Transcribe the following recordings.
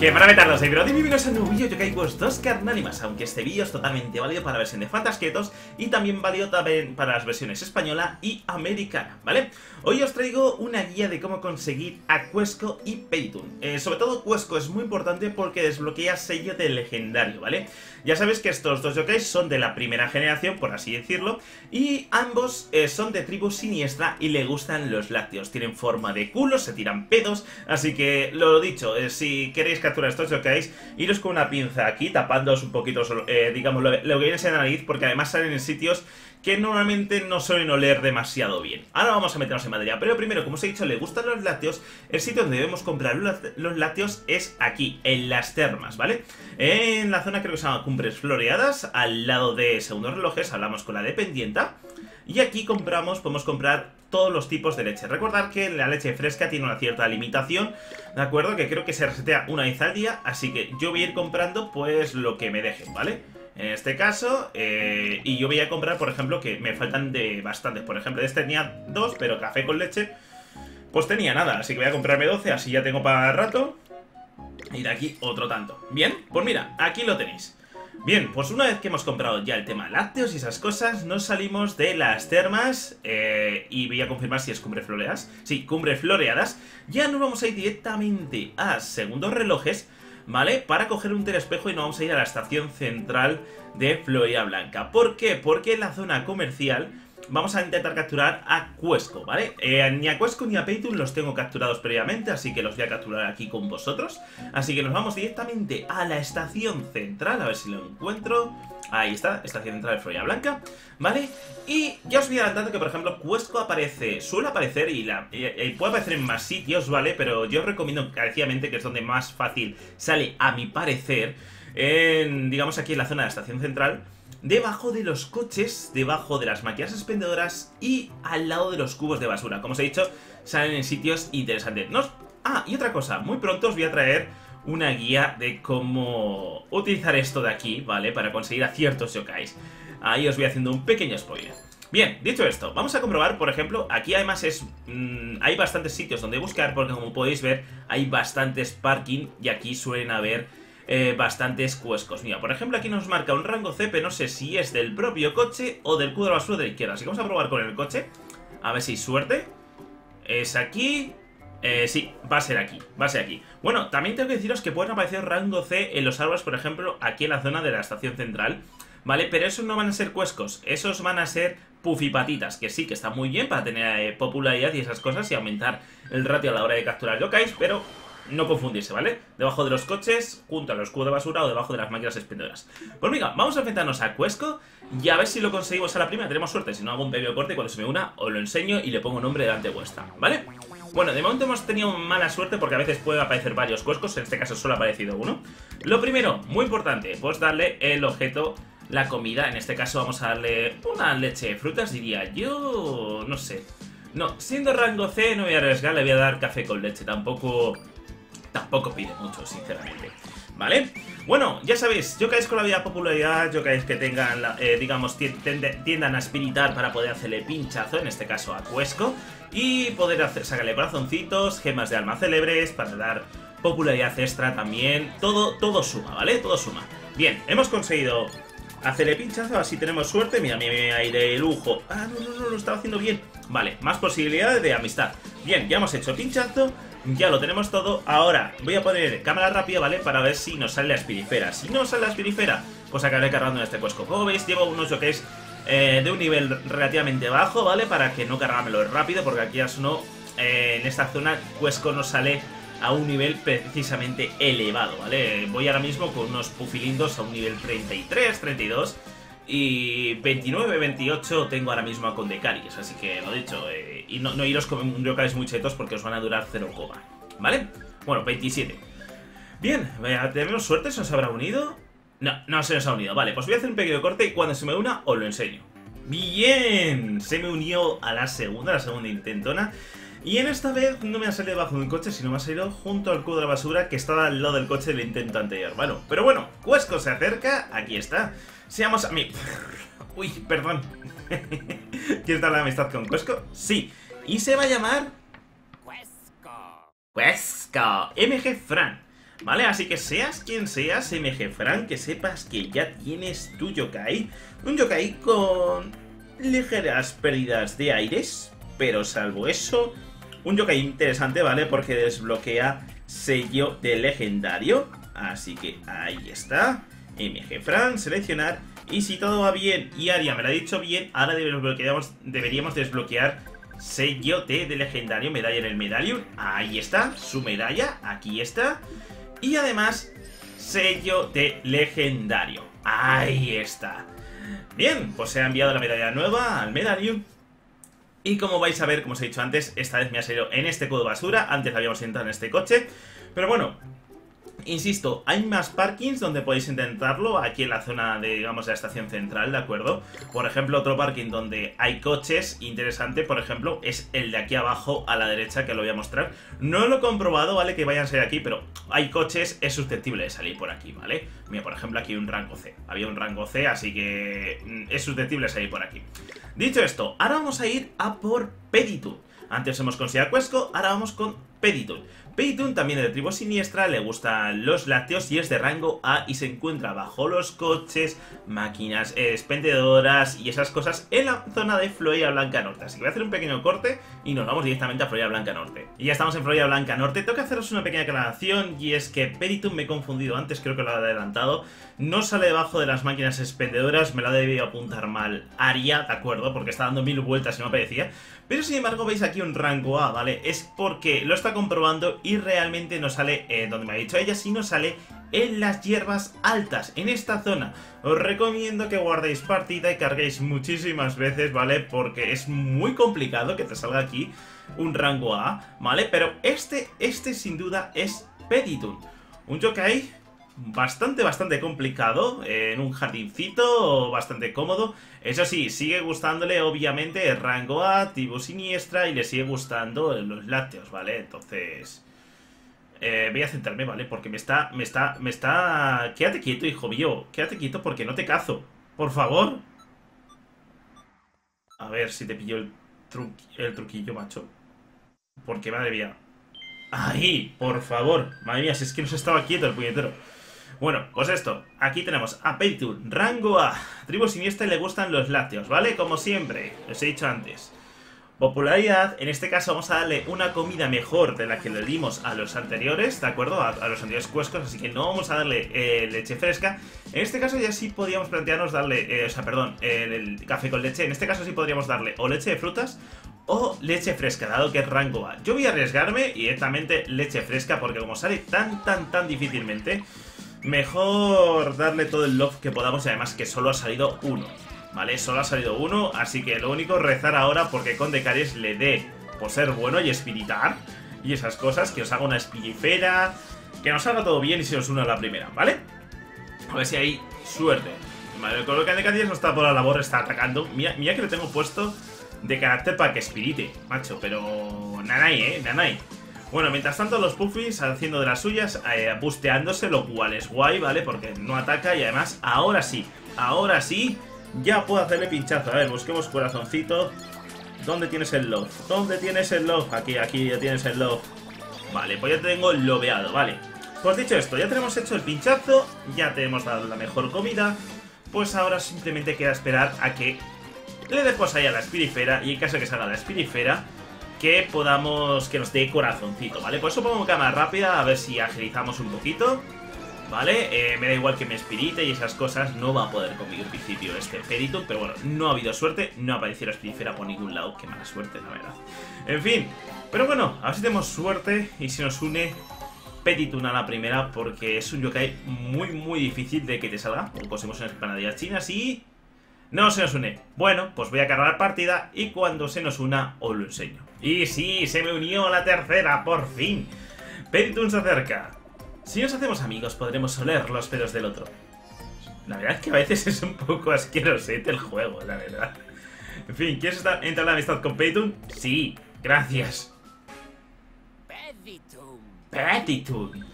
Que para meterlos ahí, pero bienvenidos a un nuevo vídeo Yokai Quest 2 Carnánimas Aunque este vídeo es totalmente válido para la versión de Fantasquetos Y también válido también para las versiones española y americana, ¿vale? Hoy os traigo una guía de cómo conseguir a Cuesco y Peyton eh, Sobre todo Cuesco es muy importante porque desbloquea sello de legendario, ¿vale? Ya sabéis que estos dos yokais son de la primera generación, por así decirlo Y ambos eh, son de tribu siniestra y le gustan los lácteos Tienen forma de culo, se tiran pedos Así que, lo dicho, eh, si queréis capturar estos yokais Iros con una pinza aquí, tapándoos un poquito, eh, digamos, lo, que viene en la nariz Porque además salen en sitios que normalmente no suelen oler demasiado bien. Ahora vamos a meternos en materia, pero primero, como os he dicho, le gustan los lácteos, el sitio donde debemos comprar los lácteos es aquí, en las termas, ¿vale? En la zona creo que se llama Cumbres Floreadas, al lado de Segundos Relojes, hablamos con la dependienta, y aquí compramos, podemos comprar todos los tipos de leche. Recordad que la leche fresca tiene una cierta limitación, ¿de acuerdo? Que creo que se resetea una vez al día, así que yo voy a ir comprando pues lo que me dejen, ¿vale? En este caso, eh, y yo voy a comprar, por ejemplo, que me faltan de bastantes. Por ejemplo, este tenía dos, pero café con leche, pues tenía nada. Así que voy a comprarme 12, así ya tengo para rato. Y de aquí otro tanto. Bien, pues mira, aquí lo tenéis. Bien, pues una vez que hemos comprado ya el tema lácteos y esas cosas, nos salimos de las termas eh, y voy a confirmar si es cumbre floreadas. Sí, cumbre floreadas. Ya nos vamos a ir directamente a segundos relojes ¿vale? Para coger un telespejo y nos vamos a ir a la estación central de Florida Blanca. ¿Por qué? Porque en la zona comercial vamos a intentar capturar a Cuesco, ¿vale? Eh, ni a Cuesco ni a Peyton los tengo capturados previamente, así que los voy a capturar aquí con vosotros. Así que nos vamos directamente a la estación central, a ver si lo encuentro. Ahí está, estación central de Florida Blanca, ¿vale? Y ya os voy adelantando que, por ejemplo, Cuesco aparece, suele aparecer y, la, puede aparecer en más sitios, ¿vale? Pero yo os recomiendo encarecidamente, que es donde más fácil sale, a mi parecer, en, digamos aquí en la zona de la estación central, debajo de los coches, debajo de las máquinas expendedoras y al lado de los cubos de basura. Como os he dicho, salen en sitios interesantes. Ah, y otra cosa, muy pronto os voy a traer una guía de cómo utilizar esto de aquí, ¿vale? Para conseguir a ciertos yokais. Ahí os voy haciendo un pequeño spoiler. Bien, dicho esto, vamos a comprobar, por ejemplo, aquí además es mm, hay bastantes sitios donde buscar, porque como podéis ver, hay bastantes parking y aquí suelen haber eh, bastantes cuescos. Mira, por ejemplo, aquí nos marca un rango CP, no sé si es del propio coche o del cubo de basura de la izquierda. Así que vamos a probar con el coche, a ver si hay suerte. Es aquí, eh, sí, va a ser aquí, va a ser aquí. Bueno, también tengo que deciros que pueden aparecer rango C en los árboles, por ejemplo, aquí en la zona de la estación central, ¿vale? Pero esos no van a ser cuescos, esos van a ser pufipatitas, que sí, que está muy bien para tener eh, popularidad y esas cosas y aumentar el ratio a la hora de capturar yokais, pero no confundirse, ¿vale? Debajo de los coches, junto a los cubos de basura o debajo de las máquinas expendedoras. Pues venga, vamos a enfrentarnos a Cuesco y a ver si lo conseguimos a la primera. Tenemos suerte, si no hago un previo corte cuando se me una os lo enseño y le pongo nombre delante vuestra, ¿vale? Bueno, de momento hemos tenido mala suerte porque a veces pueden aparecer varios cuescos, en este caso solo ha aparecido uno. Lo primero, muy importante, pues darle el objeto, la comida, en este caso vamos a darle una leche de frutas, diría yo, no sé. No, siendo rango C no voy a arriesgar, le voy a dar café con leche, tampoco tampoco pide mucho, sinceramente. ¿Vale? Bueno, ya sabéis, yo caéis con la vida popularidad, yo caéis que tengan, eh, digamos, tiendan a espiritar para poder hacerle pinchazo, en este caso a Cuesco, y poder hacer, sacarle corazoncitos, gemas de alma célebres, para dar popularidad extra también, todo, todo suma, ¿vale? Todo suma. Bien, hemos conseguido hacerle pinchazo, así tenemos suerte, mira, mira, mira, de lujo. Ah, no, no, no, lo estaba haciendo bien. Vale, más posibilidades de amistad. Bien, ya hemos hecho pinchazo, ya lo tenemos todo. Ahora voy a poner cámara rápida, ¿vale? Para ver si nos sale la espirifera. Si no sale la espirifera, pues acabaré cargando en este cuesco. Como veis, llevo unos jockeys eh, de un nivel relativamente bajo, ¿vale? Para que no cargármelo rápido, porque aquí ya no, eh, en esta zona Cuesco no sale a un nivel precisamente elevado, ¿vale? Voy ahora mismo con unos pufilindos a un nivel 33, 32 y 29, 28 tengo ahora mismo a Condecaries, así que lo dicho, eh, y no, iros con yokais muy chetos porque os van a durar 0, ¿vale? Bueno, 27. Bien, ¿tenemos suerte? ¿Se os habrá unido? No, no se nos ha unido. Vale, pues voy a hacer un pequeño corte y cuando se me una os lo enseño. Bien, se me unió a la segunda, la segunda intentona. Y en esta vez no me ha salido bajo de un coche, sino me ha salido junto al cubo de la basura que estaba al lado del coche del intento anterior. Bueno, pero bueno, Cuesco se acerca, aquí está. Seamos a mí. Uy, perdón. ¿Quieres dar la amistad con Cuesco? Sí. Y se va a llamar... Cuesco. Cuesco. MG Fran. ¿Vale? Así que seas quien seas, MG Frank, que sepas que ya tienes tu yokai. Un yokai con ligeras pérdidas de aires, pero salvo eso, un yokai interesante, ¿vale? Porque desbloquea sello de legendario. Así que ahí está. MG Frank, seleccionar. Y si todo va bien y Aria me lo ha dicho bien, ahora deberíamos, deberíamos desbloquear sello de, de legendario, medalla en el medallion. Ahí está, su medalla, aquí está. Y además, sello de legendario. Ahí está. Bien, pues se ha enviado la medalla nueva al medallion. Y como vais a ver, como os he dicho antes, esta vez me ha salido en este codo basura. Antes habíamos entrado en este coche. Pero bueno, Insisto, hay más parkings donde podéis intentarlo, aquí en la zona de, digamos, la estación central, ¿de acuerdo? Por ejemplo, otro parking donde hay coches, interesante, por ejemplo, es el de aquí abajo a la derecha, que lo voy a mostrar. No lo he comprobado, ¿vale? Que vayan a ser aquí, pero hay coches, es susceptible de salir por aquí, ¿vale? Mira, por ejemplo, aquí hay un rango C. Había un rango C, así que mm, es susceptible de salir por aquí. Dicho esto, ahora vamos a ir a por Peditud. Antes hemos conseguido Cuesco, ahora vamos con Peditud. Peyton, también de tribu siniestra, le gustan los lácteos y es de rango A y se encuentra bajo los coches, máquinas expendedoras y esas cosas en la zona de Florida Blanca Norte. Así que voy a hacer un pequeño corte y nos vamos directamente a Florida Blanca Norte. Y ya estamos en Florida Blanca Norte. Tengo que haceros una pequeña aclaración y es que Peyton me he confundido antes, creo que lo he adelantado. No sale debajo de las máquinas expendedoras, me la debido apuntar mal Aria, ¿de acuerdo? Porque está dando mil vueltas y no aparecía. Pero sin embargo veis aquí un rango A, ¿vale? Es porque lo está comprobando y realmente no sale eh, donde me ha dicho ella, sino sale en las hierbas altas, en esta zona. Os recomiendo que guardéis partida y carguéis muchísimas veces, ¿vale? Porque es muy complicado que te salga aquí un rango A, ¿vale? Pero este, este sin duda es Peditun. Un yokai bastante, bastante complicado, en un jardincito bastante cómodo. Eso sí, sigue gustándole obviamente el rango A, tipo siniestra y le sigue gustando los lácteos, ¿vale? Entonces... Eh, voy a centrarme, ¿vale? Porque me está, me está, me está... Quédate quieto, hijo mío. Quédate quieto porque no te cazo. Por favor. A ver si te pillo el, el truquillo, macho. Porque, madre mía. ¡Ahí! Por favor. Madre mía, si es que no se estaba quieto el puñetero. Bueno, pues esto, aquí tenemos a Peitur, rango A, tribu siniestra y le gustan los lácteos, ¿vale? Como siempre, os he dicho antes. Popularidad, en este caso vamos a darle una comida mejor de la que le dimos a los anteriores, ¿de acuerdo? A, los anteriores cuescos, así que no vamos a darle eh, leche fresca. En este caso ya sí podríamos plantearnos darle, eh, o sea, perdón, el, café con leche. En este caso sí podríamos darle o leche de frutas o leche fresca, dado que es rango A. Yo voy a arriesgarme directamente leche fresca, porque como sale tan, tan, tan difícilmente mejor darle todo el love que podamos y además que solo ha salido uno, ¿vale? Solo ha salido uno, así que lo único rezar ahora porque con Decaries le dé por ser bueno y espiritar y esas cosas, que os haga una espirifera, que nos haga todo bien y se os una la primera, ¿vale? A ver si hay suerte. Vale, con lo que Decaries no está por la labor, está atacando. Mira, mira que lo tengo puesto de carácter para que espirite, macho, pero nanay, ¿eh? Nanay. Bueno, mientras tanto los Puffies haciendo de las suyas, eh, busteándose, lo cual es guay, ¿vale? Porque no ataca y además, ahora sí, ahora sí, ya puedo hacerle pinchazo. A ver, busquemos corazoncito. ¿Dónde tienes el love? ¿Dónde tienes el love? Aquí, aquí ya tienes el love. Vale, pues ya tengo lobeado, vale. Pues dicho esto, ya tenemos hecho el pinchazo, ya tenemos dado la mejor comida, pues ahora simplemente queda esperar a que le dé ahí a la espirifera y en caso de que salga la espirifera, que podamos, que nos dé corazoncito, ¿vale? Por eso pongo cámara rápida, a ver si agilizamos un poquito, ¿vale? Eh, me da igual que me espirite y esas cosas, no va a poder conmigo en principio este perito, pero bueno, no ha habido suerte, no ha aparecido la espirifera por ningún lado, qué mala suerte, la verdad. En fin, pero bueno, a ver si tenemos suerte y si nos une Petitun a la primera, porque es un yokai muy, muy difícil de que te salga. Conseguimos unas empanadillas chinas y... No se nos une. Bueno, pues voy a cargar partida y cuando se nos una os lo enseño. Y sí, se me unió la tercera, por fin. Peritun se acerca. Si nos hacemos amigos, podremos oler los pedos del otro. La verdad es que a veces es un poco asquerosete el juego, la verdad. En fin, ¿quieres entrar en la amistad con Peritun? Sí, gracias. Petitun.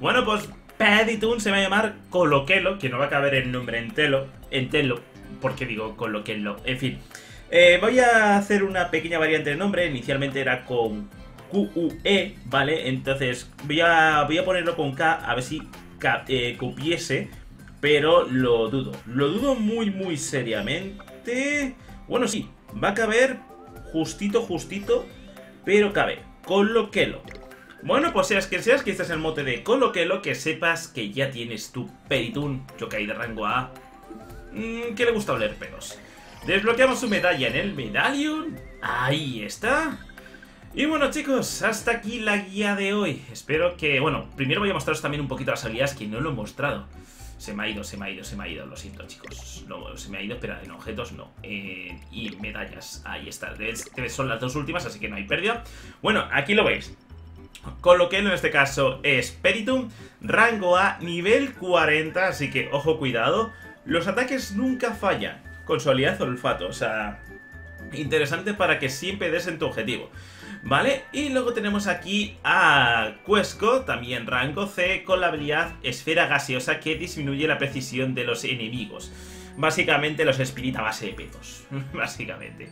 Bueno, pues Petitun se va a llamar Coloquelo, que no va a caber el nombre en telo, en telo, porque digo Coloquelo, en fin. Eh, voy a hacer una pequeña variante de nombre. Inicialmente era con Q-U-E, ¿vale? Entonces voy a, voy a ponerlo con K a ver si eh, cupiese, pero lo dudo. Lo dudo muy, muy seriamente. Bueno, sí, va a caber justito, justito, pero cabe. Coloquelo. Bueno, pues seas que seas que este es el mote de Coloquelo, que sepas que ya tienes tu Peritún Yokai de rango A. Mm, que le gusta oler pelos. Desbloqueamos su medalla en el Medallion. Ahí está. Y bueno chicos, hasta aquí la guía de hoy. Espero que... Bueno, primero voy a mostraros también un poquito las habilidades que no lo he mostrado. Se me ha ido, se me ha ido, se me ha ido, lo siento chicos. No, se me ha ido, espera, en objetos no. Eh, y medallas, ahí está. Son las dos últimas, así que no hay pérdida. Bueno, aquí lo veis. Con lo que en este caso es Peritum, rango A, nivel 40, así que ojo cuidado. Los ataques nunca fallan con su habilidad olfato, o sea, interesante para que siempre des en tu objetivo. ¿Vale? Y luego tenemos aquí a Cuesco, también rango C, con la habilidad Esfera Gaseosa que disminuye la precisión de los enemigos. Básicamente los espirita base de pedos. Básicamente.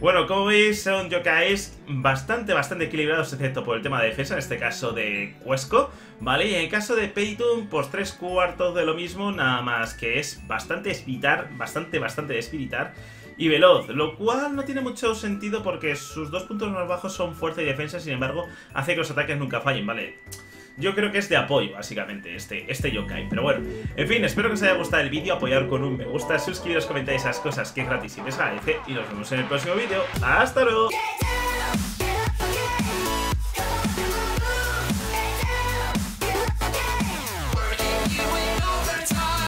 Bueno, como veis, son yokais bastante, bastante equilibrados, excepto por el tema de defensa, en este caso de Cuesco. ¿Vale? Y en el caso de Peyton, pues tres cuartos de lo mismo, nada más que es bastante espiritar, bastante, bastante espiritar y veloz, lo cual no tiene mucho sentido porque sus dos puntos más bajos son fuerza y defensa, sin embargo, hace que los ataques nunca fallen, ¿vale? Yo creo que es de apoyo, básicamente, este, este yokai. Pero bueno, en fin, espero que os haya gustado el vídeo, apoyar con un me gusta, suscribiros, comentáis esas cosas que es gratis y me agradece. Y nos vemos en el próximo vídeo. ¡Hasta luego!